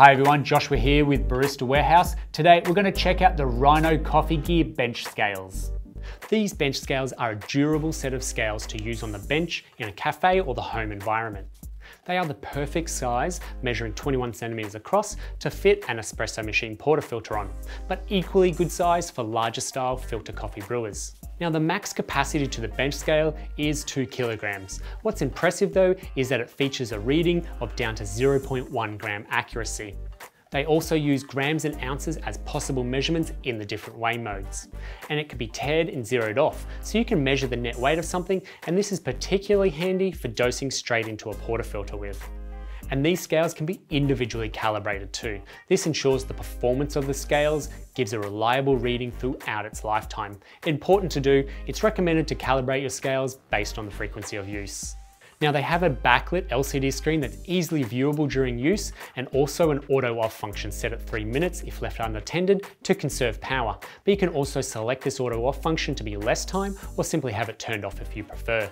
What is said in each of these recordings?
Hi everyone, Joshua here with Barista Warehouse. Today we're going to check out the Rhino Coffee Gear bench scales. These bench scales are a durable set of scales to use on the bench, in a cafe or the home environment. They are the perfect size, measuring 21 centimeters across, to fit an espresso machine portafilter on, but equally good size for larger style filter coffee brewers. Now the max capacity to the bench scale is 2 kilograms. What's impressive though is that it features a reading of down to 0.1 gram accuracy. They also use grams and ounces as possible measurements in the different weigh modes. And it can be tared and zeroed off, so you can measure the net weight of something, and this is particularly handy for dosing straight into a portafilter with and these scales can be individually calibrated too. This ensures the performance of the scales gives a reliable reading throughout its lifetime. Important to do, it's recommended to calibrate your scales based on the frequency of use. Now they have a backlit LCD screen that's easily viewable during use and also an auto off function set at three minutes if left unattended to conserve power. But you can also select this auto off function to be less time or simply have it turned off if you prefer.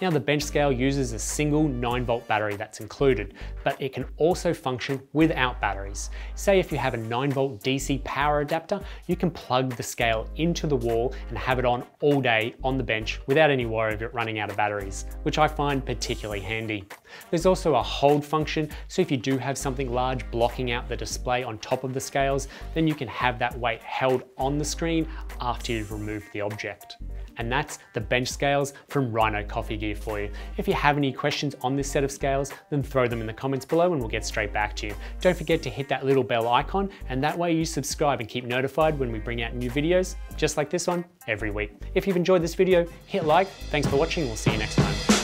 Now the bench scale uses a single 9 volt battery that's included, but it can also function without batteries. Say if you have a 9 volt DC power adapter, you can plug the scale into the wall and have it on all day on the bench without any worry of it running out of batteries, which I find particularly handy. There's also a hold function, so if you do have something large blocking out the display on top of the scales, then you can have that weight held on the screen after you've removed the object and that's the bench scales from Rhino Coffee Gear for you. If you have any questions on this set of scales, then throw them in the comments below and we'll get straight back to you. Don't forget to hit that little bell icon and that way you subscribe and keep notified when we bring out new videos, just like this one, every week. If you've enjoyed this video, hit like. Thanks for watching, we'll see you next time.